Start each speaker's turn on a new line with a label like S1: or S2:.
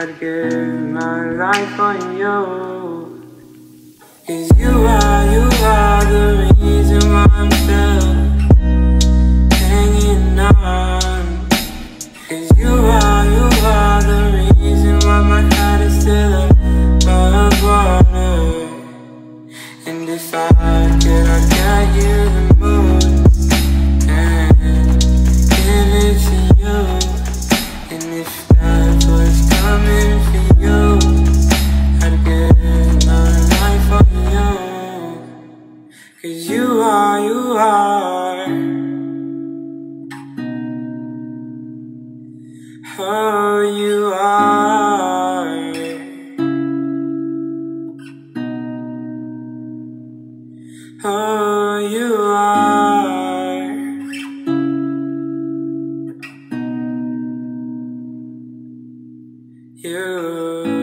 S1: I'd give my life on you. Cause you are, Cause you are, you are. Oh, you are. Oh, you are. You